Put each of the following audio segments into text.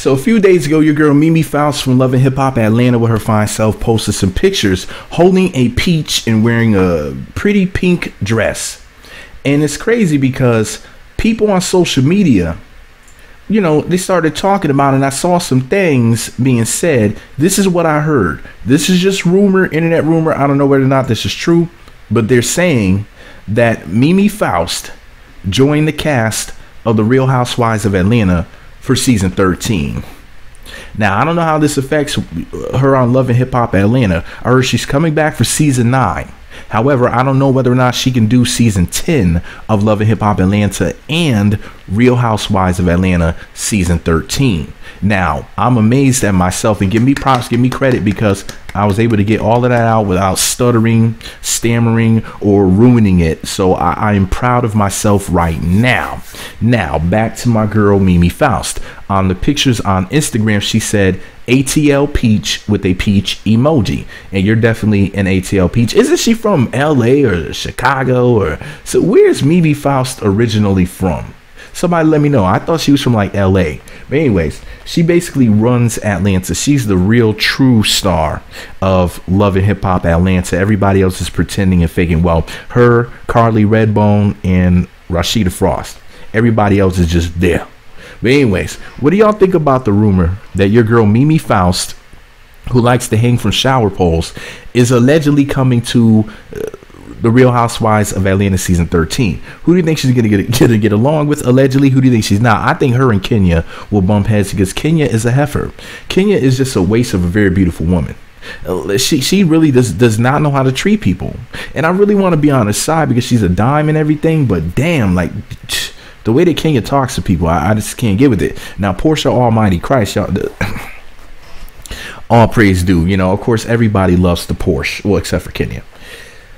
So a few days ago, your girl Mimi Faust from Love and Hip Hop Atlanta with her fine self posted some pictures holding a peach and wearing a pretty pink dress. And it's crazy because people on social media, you know, they started talking about it and I saw some things being said. This is what I heard. This is just rumor, internet rumor. I don't know whether or not this is true, but they're saying that Mimi Faust joined the cast of The Real Housewives of Atlanta for season 13. Now, I don't know how this affects her on Love and Hip Hop Atlanta. Heard she's coming back for season 9. However, I don't know whether or not she can do season 10 of Love and Hip Hop Atlanta and Real Housewives of Atlanta season 13. Now, I'm amazed at myself and give me props, give me credit because I was able to get all of that out without stuttering, stammering, or ruining it. So I, I am proud of myself right now. Now, back to my girl Mimi Faust. On the pictures on Instagram, she said ATL Peach with a peach emoji. And you're definitely an ATL Peach. Isn't she from LA or Chicago or so where's Mimi Faust originally from? Somebody let me know. I thought she was from like LA. But anyways, she basically runs Atlanta. She's the real true star of Love and Hip Hop Atlanta. Everybody else is pretending and faking. Well, her, Carly Redbone, and Rasheeda Frost. Everybody else is just there. But anyways, what do y'all think about the rumor that your girl Mimi Faust, who likes to hang from shower poles, is allegedly coming to uh, the Real Housewives of Atlanta season 13. Who do you think she's gonna get, get, get along with? Allegedly, who do you think she's not? I think her and Kenya will bump heads because Kenya is a heifer. Kenya is just a waste of a very beautiful woman. Uh, she she really does does not know how to treat people, and I really want to be on her side because she's a dime and everything. But damn, like the way that Kenya talks to people, I, I just can't get with it. Now, Porsha Almighty Christ, y'all. all praise due. You know, of course, everybody loves the Porsha, well, except for Kenya.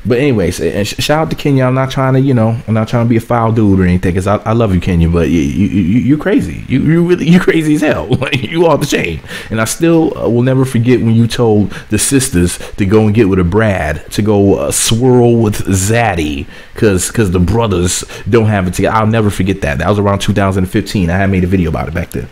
But anyways, and shout out to Kenya. I'm not trying to, you know, I'm not trying to be a foul dude or anything, cause I, I love you, Kenya. But you, you, you, are crazy. You, you really, you crazy as hell. You all the chain. And I still uh, will never forget when you told the sisters to go and get with a Brad to go uh, swirl with Zaddy, cause, cause the brothers don't have it together. I'll never forget that. That was around 2015. I had made a video about it back then.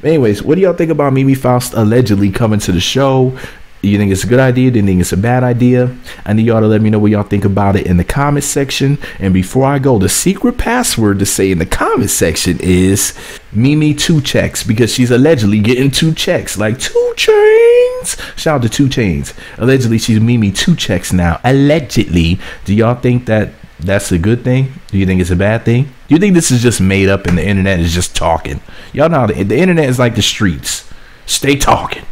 But anyways, what do y'all think about Mimi Faust allegedly coming to the show? You think it's a good idea? Do you think it's a bad idea? I need y'all to let me know what y'all think about it in the comment section. And before I go, the secret password to say in the comment section is Mimi two checks because she's allegedly getting two checks, like two chains. Shout out to 2 Chainz. Allegedly, she's Mimi two checks now. Allegedly, do y'all think that that's a good thing? Do you think it's a bad thing? Do you think this is just made up and the internet is just talking? Y'all know the, the internet is like the streets. Stay talking.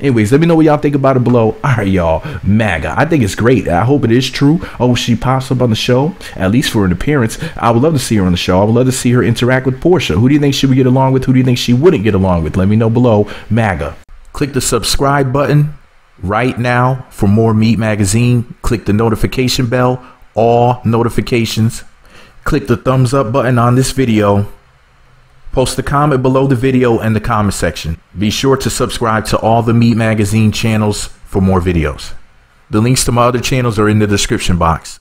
Anyways, let me know what y'all think about it below. All right, y'all. MAGA. I think it's great. I hope it is true. Oh, she pops up on the show, at least for an appearance. I would love to see her on the show. I would love to see her interact with Porsha. Who do you think she would get along with? Who do you think she wouldn't get along with? Let me know below. MAGA. Click the subscribe button right now for more Meet Magazine. Click the notification bell, all notifications. Click the thumbs up button on this video Post a comment below the video in the comment section. Be sure to subscribe to all the Meet Magazine channels for more videos. The links to my other channels are in the description box.